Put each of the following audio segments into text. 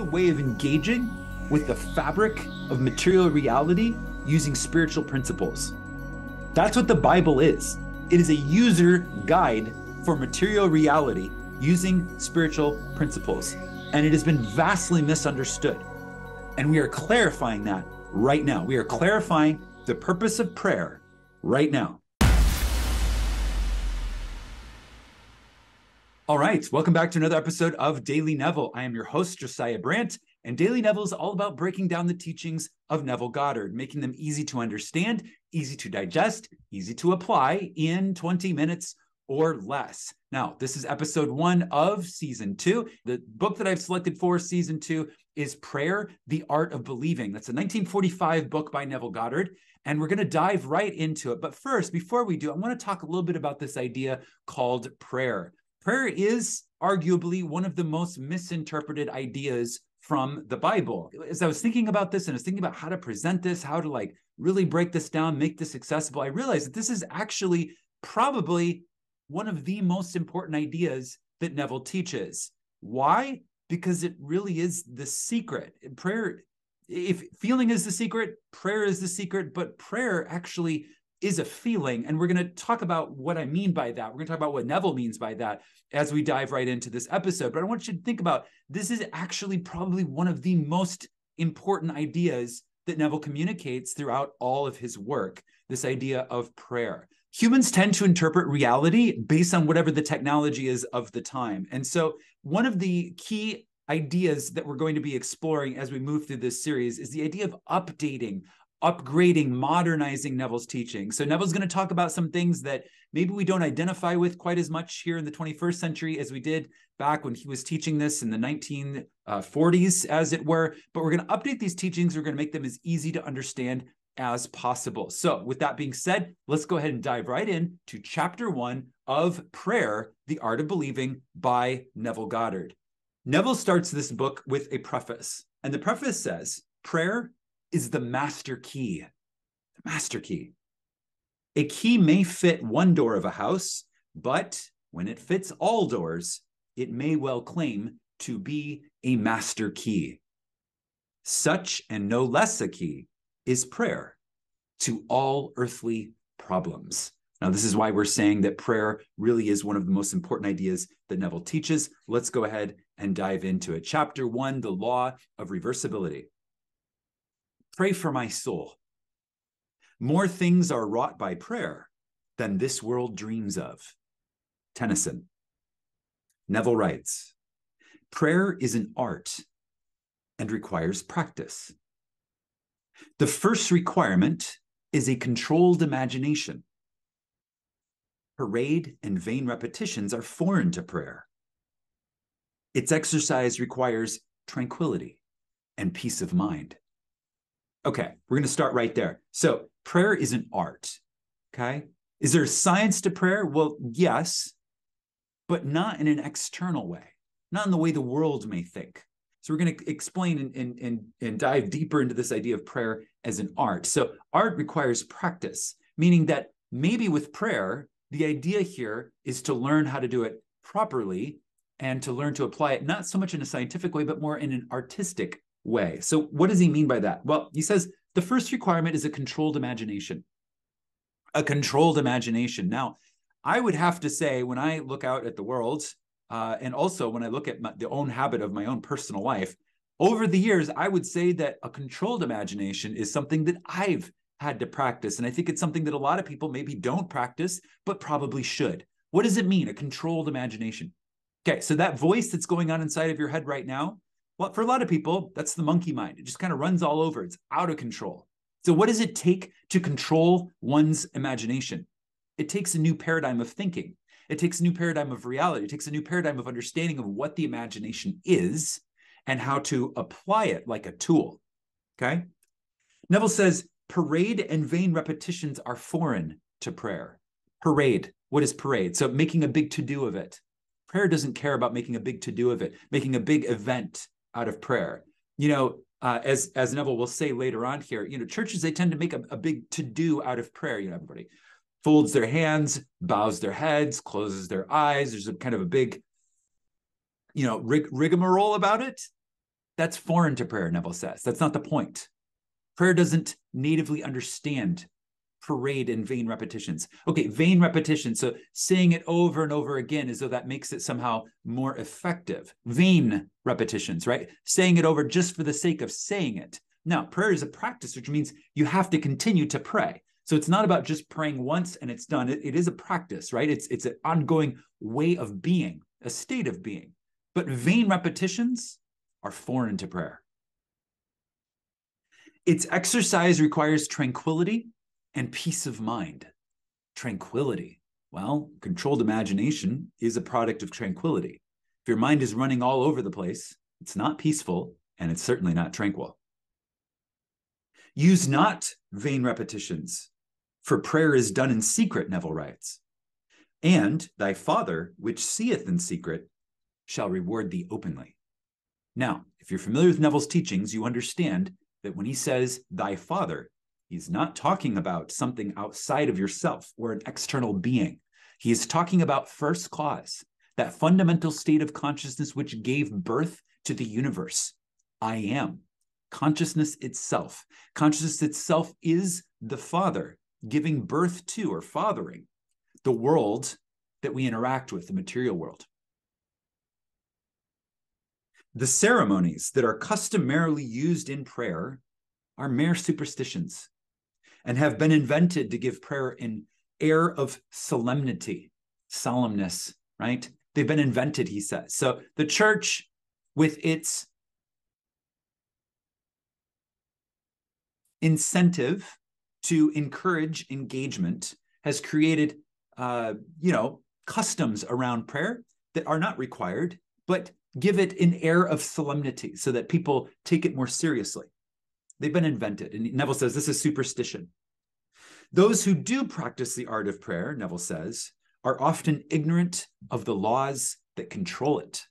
a way of engaging with the fabric of material reality using spiritual principles. That's what the Bible is. It is a user guide for material reality using spiritual principles. And it has been vastly misunderstood. And we are clarifying that right now. We are clarifying the purpose of prayer right now. All right, welcome back to another episode of Daily Neville. I am your host, Josiah Brandt, and Daily Neville is all about breaking down the teachings of Neville Goddard, making them easy to understand, easy to digest, easy to apply in 20 minutes or less. Now, this is episode one of season two. The book that I've selected for season two is Prayer, the Art of Believing. That's a 1945 book by Neville Goddard. And we're going to dive right into it. But first, before we do, I want to talk a little bit about this idea called prayer. Prayer is arguably one of the most misinterpreted ideas from the Bible. As I was thinking about this and I was thinking about how to present this, how to like really break this down, make this accessible, I realized that this is actually probably one of the most important ideas that Neville teaches. Why? Because it really is the secret. Prayer, if feeling is the secret, prayer is the secret, but prayer actually is a feeling. And we're going to talk about what I mean by that. We're going to talk about what Neville means by that as we dive right into this episode. But I want you to think about this is actually probably one of the most important ideas that Neville communicates throughout all of his work this idea of prayer. Humans tend to interpret reality based on whatever the technology is of the time. And so, one of the key ideas that we're going to be exploring as we move through this series is the idea of updating, upgrading, modernizing Neville's teaching. So Neville's going to talk about some things that maybe we don't identify with quite as much here in the 21st century as we did back when he was teaching this in the 1940s, as it were. But we're going to update these teachings. We're going to make them as easy to understand as possible. So, with that being said, let's go ahead and dive right in to chapter one of Prayer, the Art of Believing by Neville Goddard. Neville starts this book with a preface, and the preface says, Prayer is the master key. The master key. A key may fit one door of a house, but when it fits all doors, it may well claim to be a master key. Such and no less a key is prayer to all earthly problems. Now, this is why we're saying that prayer really is one of the most important ideas that Neville teaches. Let's go ahead and dive into it. Chapter one The Law of Reversibility. Pray for my soul. More things are wrought by prayer than this world dreams of. Tennyson. Neville writes Prayer is an art and requires practice. The first requirement is a controlled imagination. Parade and vain repetitions are foreign to prayer. Its exercise requires tranquility and peace of mind. Okay, we're going to start right there. So, prayer is an art. Okay. Is there science to prayer? Well, yes, but not in an external way, not in the way the world may think. So, we're going to explain and, and, and, and dive deeper into this idea of prayer as an art. So, art requires practice, meaning that maybe with prayer, the idea here is to learn how to do it properly and to learn to apply it not so much in a scientific way, but more in an artistic way. So, what does he mean by that? Well, he says the first requirement is a controlled imagination. A controlled imagination. Now, I would have to say, when I look out at the world, uh, and also when I look at my, the own habit of my own personal life, over the years, I would say that a controlled imagination is something that I've had to practice. And I think it's something that a lot of people maybe don't practice, but probably should. What does it mean, a controlled imagination? Okay, so that voice that's going on inside of your head right now, well, for a lot of people, that's the monkey mind. It just kind of runs all over, it's out of control. So, what does it take to control one's imagination? It takes a new paradigm of thinking. It takes a new paradigm of reality. It takes a new paradigm of understanding of what the imagination is and how to apply it like a tool. Okay. Neville says parade and vain repetitions are foreign to prayer. Parade. What is parade? So making a big to do of it. Prayer doesn't care about making a big to do of it, making a big event out of prayer. You know, uh, as as Neville will say later on here, you know, churches they tend to make a, a big to do out of prayer. You know, everybody folds their hands, bows their heads, closes their eyes. There's a kind of a big, you know, rig- rigmarole about it. That's foreign to prayer, Neville says. That's not the point. Prayer doesn't natively understand parade in vain repetitions. Okay, vain repetition. So saying it over and over again as though that makes it somehow more effective. Vain repetitions, right? Saying it over just for the sake of saying it. Now, prayer is a practice, which means you have to continue to pray. So it's not about just praying once and it's done. it, it is a practice, right? It's it's an ongoing way of being, a state of being. But vain repetitions are foreign to prayer. Its exercise requires tranquility and peace of mind. Tranquility. Well, controlled imagination is a product of tranquility. If your mind is running all over the place, it's not peaceful and it's certainly not tranquil. Use not vain repetitions, for prayer is done in secret, Neville writes. And thy Father, which seeth in secret, shall reward thee openly. Now, if you're familiar with Neville's teachings, you understand that when he says thy Father, He's not talking about something outside of yourself or an external being. He is talking about first cause, that fundamental state of consciousness which gave birth to the universe. I am. Consciousness itself. Consciousness itself is the Father, giving birth to or fathering the world that we interact with, the material world. The ceremonies that are customarily used in prayer are mere superstitions and have been invented to give prayer an air of solemnity, solemnness, right? They've been invented, he says. So the church, with its incentive to encourage engagement, has created, uh, you know, customs around prayer that are not required, but give it an air of solemnity so that people take it more seriously. They've been invented. And Neville says this is superstition. Those who do practice the art of prayer, Neville says, are often ignorant of the laws that control it.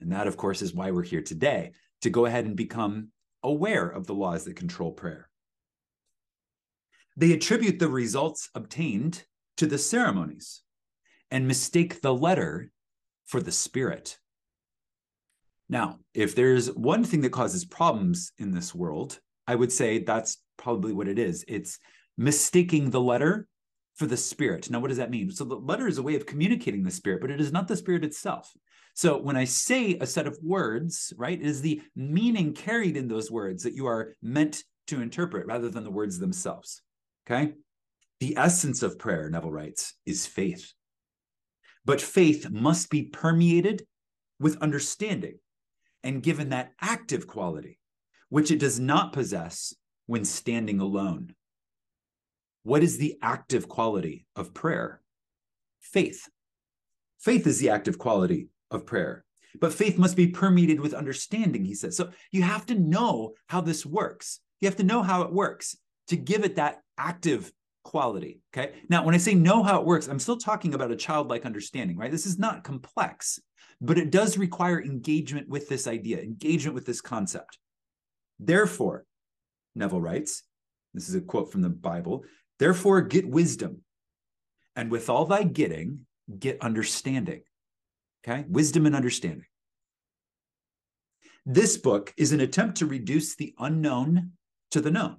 And that, of course, is why we're here today to go ahead and become aware of the laws that control prayer. They attribute the results obtained to the ceremonies and mistake the letter for the spirit. Now, if there's one thing that causes problems in this world, I would say that's probably what it is. It's mistaking the letter for the spirit. Now, what does that mean? So the letter is a way of communicating the spirit, but it is not the spirit itself. So when I say a set of words, right, it is the meaning carried in those words that you are meant to interpret rather than the words themselves. Okay. The essence of prayer, Neville writes, is faith. But faith must be permeated with understanding and given that active quality which it does not possess when standing alone. What is the active quality of prayer? Faith. Faith is the active quality of prayer. But faith must be permeated with understanding, he says. So you have to know how this works. You have to know how it works to give it that active quality. Okay. Now, when I say know how it works, I'm still talking about a childlike understanding, right? This is not complex, but it does require engagement with this idea, engagement with this concept. Therefore, Neville writes, this is a quote from the Bible, therefore get wisdom, and with all thy getting, get understanding. Okay, wisdom and understanding. This book is an attempt to reduce the unknown to the known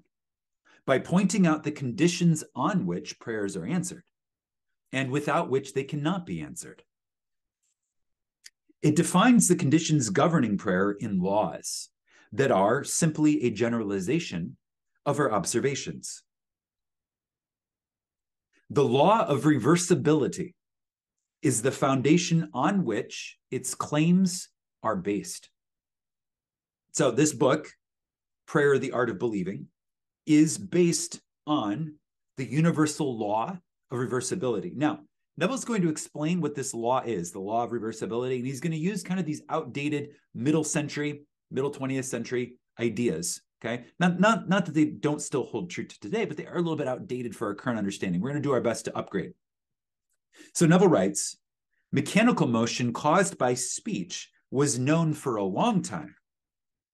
by pointing out the conditions on which prayers are answered and without which they cannot be answered. It defines the conditions governing prayer in laws that are simply a generalization of our observations. The law of reversibility is the foundation on which its claims are based. So, this book, Prayer, of the Art of Believing, is based on the universal law of reversibility. Now, Neville's going to explain what this law is, the law of reversibility, and he's going to use kind of these outdated middle century middle 20th century ideas. Okay. Not, not, not that they don't still hold true to today, but they are a little bit outdated for our current understanding. We're going to do our best to upgrade. So Neville writes mechanical motion caused by speech was known for a long time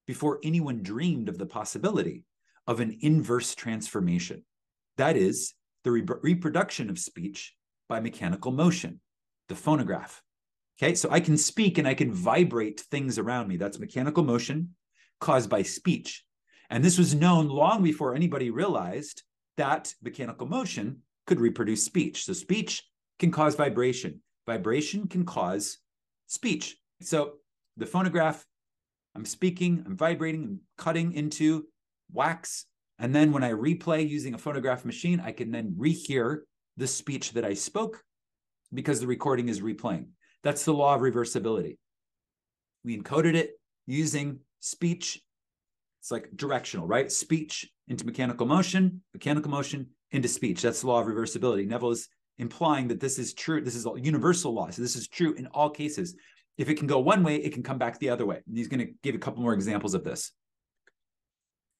before anyone dreamed of the possibility of an inverse transformation. That is, the re- reproduction of speech by mechanical motion, the phonograph. Okay, so I can speak and I can vibrate things around me. That's mechanical motion. caused by speech. And this was known long before anybody realized that mechanical motion could reproduce speech. So speech can cause vibration. Vibration can cause speech. So the phonograph, I'm speaking, I'm vibrating, I'm cutting into wax. And then when I replay using a phonograph machine, I can then rehear the speech that I spoke because the recording is replaying. That's the law of reversibility. We encoded it using speech. It's like directional, right? Speech into mechanical motion, mechanical motion into speech. That's the law of reversibility. Neville is implying that this is true. This is a universal law. So this is true in all cases. If it can go one way, it can come back the other way. And he's going to give a couple more examples of this.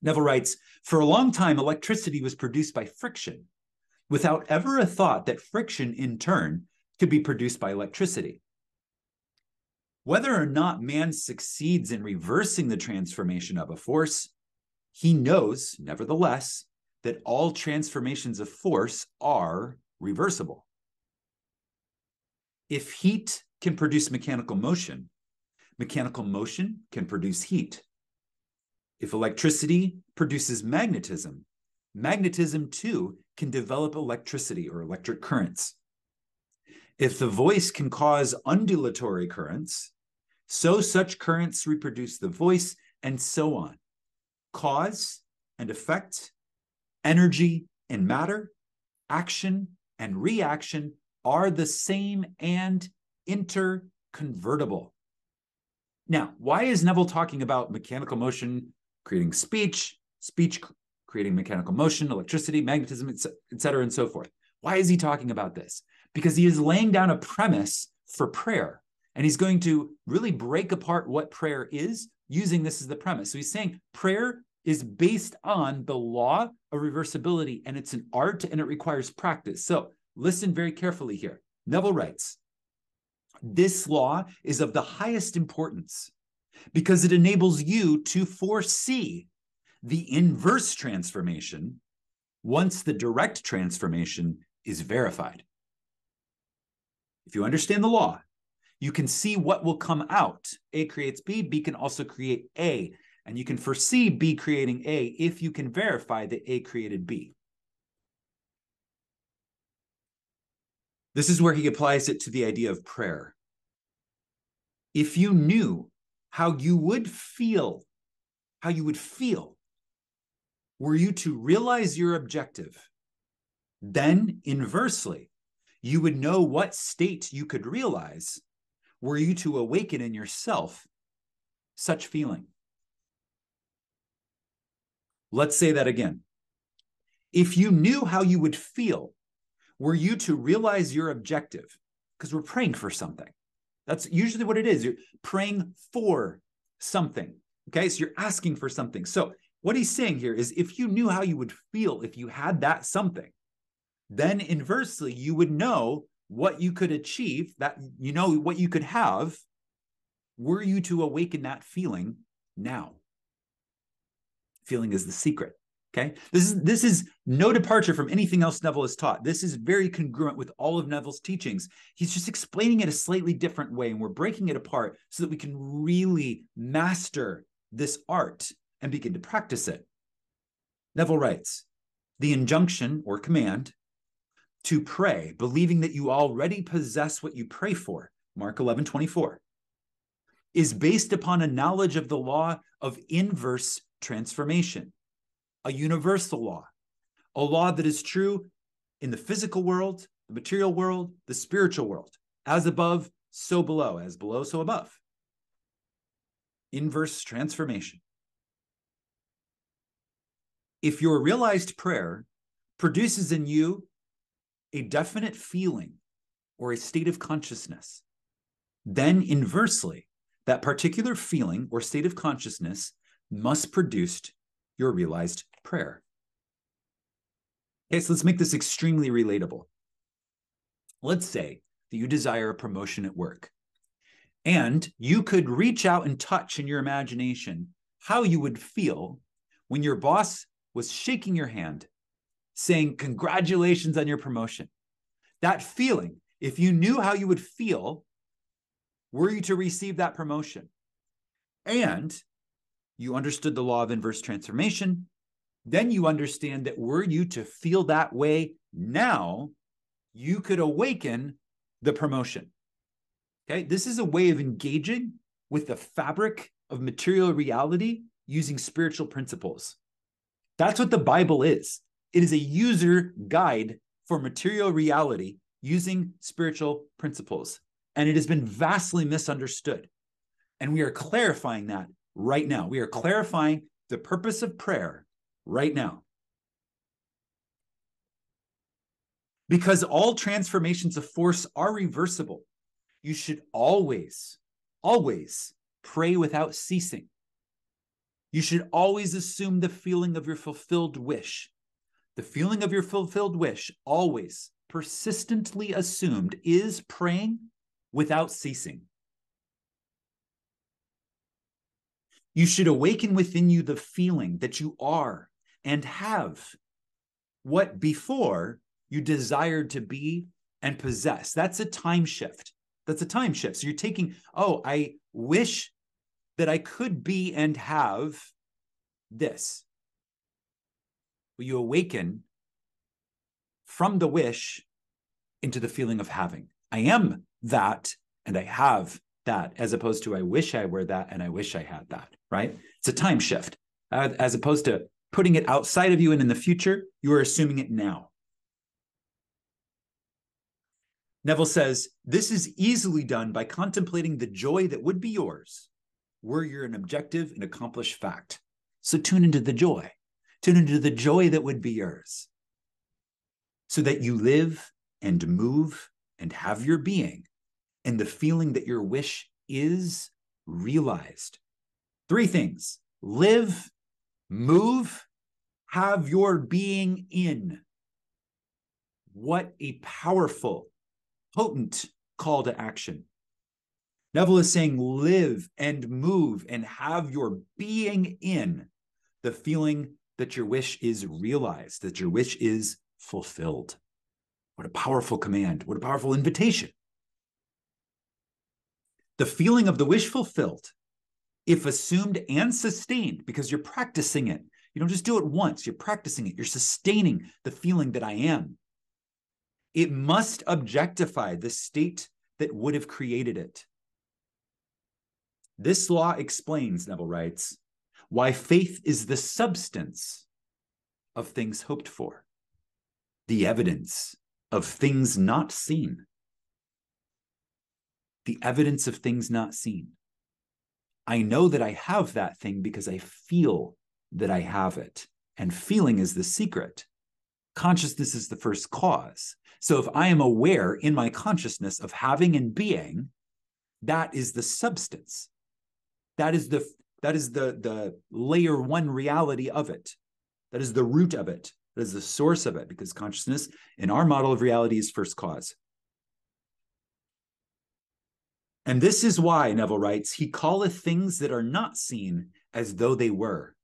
Neville writes For a long time, electricity was produced by friction without ever a thought that friction in turn could be produced by electricity. Whether or not man succeeds in reversing the transformation of a force, he knows, nevertheless, that all transformations of force are reversible. If heat can produce mechanical motion, mechanical motion can produce heat. If electricity produces magnetism, magnetism too can develop electricity or electric currents. If the voice can cause undulatory currents, so such currents reproduce the voice, and so on. Cause and effect, energy and matter, action and reaction are the same and interconvertible. Now, why is Neville talking about mechanical motion creating speech, speech creating mechanical motion, electricity, magnetism, et cetera, and so forth? Why is he talking about this? Because he is laying down a premise for prayer. And he's going to really break apart what prayer is using this as the premise. So he's saying prayer is based on the law of reversibility and it's an art and it requires practice. So listen very carefully here. Neville writes This law is of the highest importance because it enables you to foresee the inverse transformation once the direct transformation is verified. If you understand the law, you can see what will come out. A creates B, B can also create A. And you can foresee B creating A if you can verify that A created B. This is where he applies it to the idea of prayer. If you knew how you would feel, how you would feel were you to realize your objective, then inversely, you would know what state you could realize were you to awaken in yourself such feeling. Let's say that again. If you knew how you would feel were you to realize your objective, because we're praying for something. That's usually what it is. You're praying for something. Okay. So you're asking for something. So what he's saying here is if you knew how you would feel if you had that something, then inversely, you would know what you could achieve, that you know what you could have, were you to awaken that feeling now. Feeling is the secret. Okay. This is this is no departure from anything else Neville has taught. This is very congruent with all of Neville's teachings. He's just explaining it a slightly different way, and we're breaking it apart so that we can really master this art and begin to practice it. Neville writes, the injunction or command to pray, believing that you already possess what you pray for, Mark 11, 24, is based upon a knowledge of the law of inverse transformation, a universal law, a law that is true in the physical world, the material world, the spiritual world, as above, so below, as below, so above. Inverse transformation. If your realized prayer produces in you a definite feeling or a state of consciousness, then inversely, that particular feeling or state of consciousness must produce your realized prayer. Okay, so let's make this extremely relatable. Let's say that you desire a promotion at work, and you could reach out and touch in your imagination how you would feel when your boss was shaking your hand saying, Congratulations on your promotion. That feeling, if you knew how you would feel were you to receive that promotion, and You understood the law of inverse transformation. Then you understand that were you to feel that way now, you could awaken the promotion. Okay, this is a way of engaging with the fabric of material reality using spiritual principles. That's what the Bible is. It is a user guide for material reality using spiritual principles. And it has been vastly misunderstood. And we are clarifying that right now. We are clarifying the purpose of prayer right now. Because all transformations of force are reversible, you should always, always pray without ceasing. You should always assume the feeling of your fulfilled wish. The feeling of your fulfilled wish, always persistently assumed, is praying without ceasing. You should awaken within you the feeling that you are and have what before you desired to be and possess. That's a time shift. That's a time shift. So you're taking, oh, I wish that I could be and have this. You awaken from the wish into the feeling of having? I am that and I have that, as opposed to I wish I were that and I wish I had that, right? It's a time shift. Uh, as opposed to putting it outside of you and in the future, you are assuming it now. Neville says, This is easily done by contemplating the joy that would be yours were you an objective and accomplished fact. So tune into the joy, tune into the joy that would be yours, so that you live and move and have your being and the feeling that your wish is realized. Three things live, move, have your being in. What a powerful, potent call to action. Neville is saying live and move and have your being in the feeling that your wish is realized, that your wish is fulfilled. What a powerful command. What a powerful invitation. The feeling of the wish fulfilled, if assumed and sustained, because you're practicing it, you don't just do it once, you're practicing it, you're sustaining the feeling that I am. It must objectify the state that would have created it. This law explains, Neville writes, why faith is the substance of things hoped for, the evidence of things not seen. The evidence of things not seen. I know that I have that thing because I feel that I have it. And feeling is the secret. Consciousness is the first cause. So if I am aware in my consciousness of having and being, that is the substance. That is the that is the the layer one reality of it. That is the root of it. That is the source of it, because consciousness in our model of reality is first cause. And this is why, Neville writes, he calleth things that are not seen as though they were,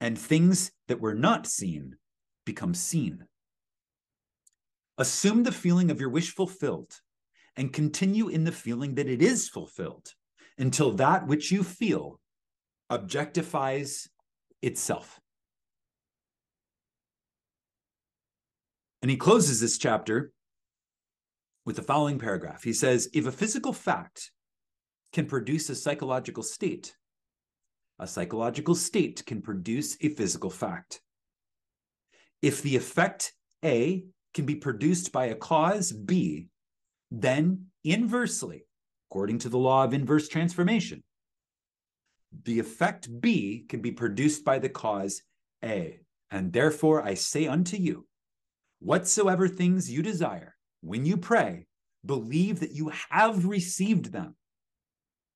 and things that were not seen become seen. Assume the feeling of your wish fulfilled and continue in the feeling that it is fulfilled until that which you feel objectifies itself. And he closes this chapter with the following paragraph. He says If a physical fact can produce a psychological state, a psychological state can produce a physical fact. If the effect A can be produced by a cause B, then inversely, according to the law of inverse transformation. The effect B can be produced by the cause A. And therefore I say unto you, whatsoever things you desire, when you pray, believe that you have received them,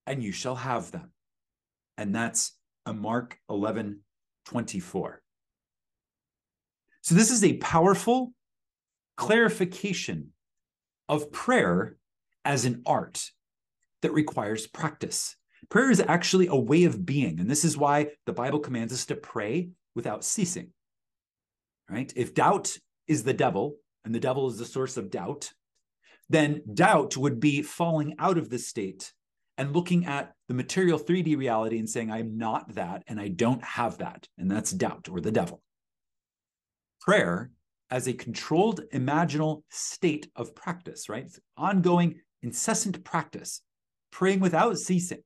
and you shall have them. And that's a Mark 11, 24. So this is a powerful clarification of prayer as an art that requires practice. Prayer is actually a way of being. And this is why the Bible commands us to pray without ceasing. Right? If doubt is the devil, and the devil is the source of doubt, then doubt would be falling out of the state and looking at the material 3D reality and saying, I'm not that and I don't have that. And that's doubt or the devil. Prayer as a controlled imaginal state of practice, right? Ongoing, incessant practice, praying without ceasing,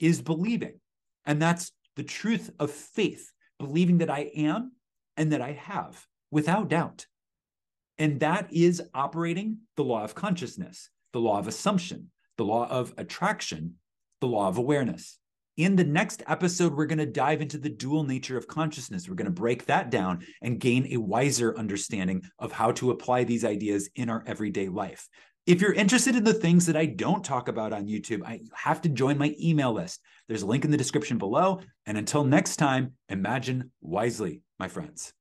is believing. And that's the truth of faith, believing that I am and that I have without doubt. And that is operating the law of consciousness, the law of assumption, the law of attraction, the law of awareness. In the next episode, we're going to dive into the dual nature of consciousness. We're going to break that down and gain a wiser understanding of how to apply these ideas in our everyday life. If you're interested in the things that I don't talk about on YouTube, I have to join my email list. There's a link in the description below. And until next time, imagine wisely, my friends.